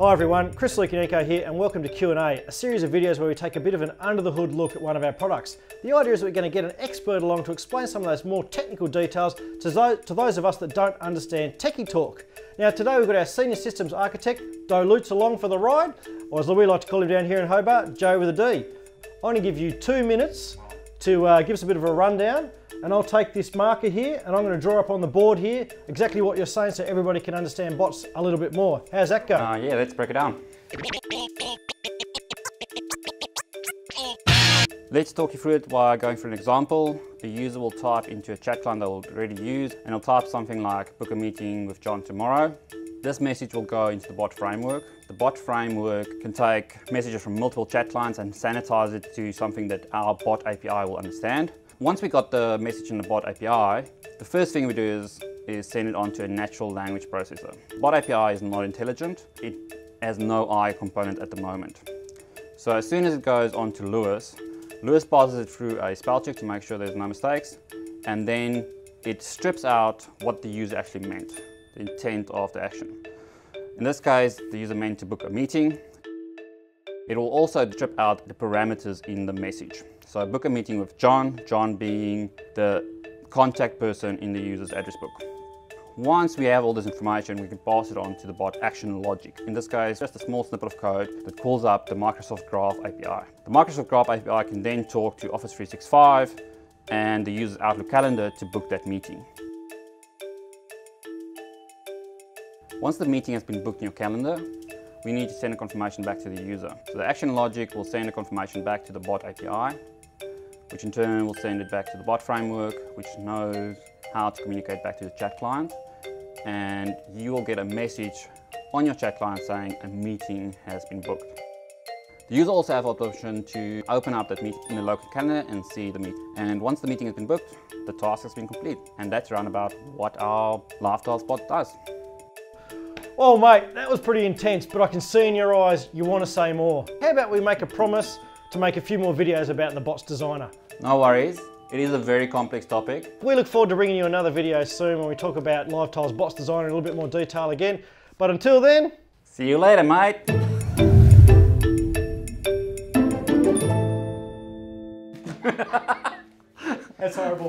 Hi everyone, Chris Lucanico here and welcome to Q&A, a series of videos where we take a bit of an under the hood look at one of our products. The idea is that we're going to get an expert along to explain some of those more technical details to those, of us that don't understand techie talk. Now today we've got our Senior Systems Architect, Doe Lutz along for the ride, or as we like to call him down here in Hobart, Joe with a D. I'm going to give you two minutes to uh, give us a bit of a rundown and I'll take this marker here and I'm going to draw up on the board here exactly what you're saying so everybody can understand bots a little bit more. How's that go? Uh, yeah, let's break it down. Let's talk you through it while going through an example. The user will type into a chat client they'll already use and it'll type something like book a meeting with John tomorrow. This message will go into the bot framework. The bot framework can take messages from multiple chat clients and sanitize it to something that our bot API will understand. Once we got the message in the bot API, the first thing we do is, is send it on to a natural language processor. Bot API is not intelligent. It has no I component at the moment. So as soon as it goes on to LUIS, LUIS passes it through a spell check to make sure there's no mistakes, and then it strips out what the user actually meant, the intent of the action. In this case, the user meant to book a meeting. It will also strip out the parameters in the message. So I book a meeting with John, John being the contact person in the user's address book. Once we have all this information, we can pass it on to the bot action logic. In this case, just a small snippet of code that calls up the Microsoft Graph API. The Microsoft Graph API can then talk to Office 365 and the user's Outlook calendar to book that meeting. Once the meeting has been booked in your calendar, we need to send a confirmation back to the user. So the action logic will send a confirmation back to the bot API which in turn will send it back to the bot framework, which knows how to communicate back to the chat client. And you will get a message on your chat client saying a meeting has been booked. The user also have the option to open up that meeting in the local calendar and see the meeting. And once the meeting has been booked, the task has been complete. And that's around about what our LiveTiles bot does. Oh mate, that was pretty intense, but I can see in your eyes you want to say more. How about we make a promise to make a few more videos about the Bots Designer. No worries. It is a very complex topic. We look forward to bringing you another video soon when we talk about LiveTiles Bots Designer in a little bit more detail again. But until then... See you later, mate. That's horrible.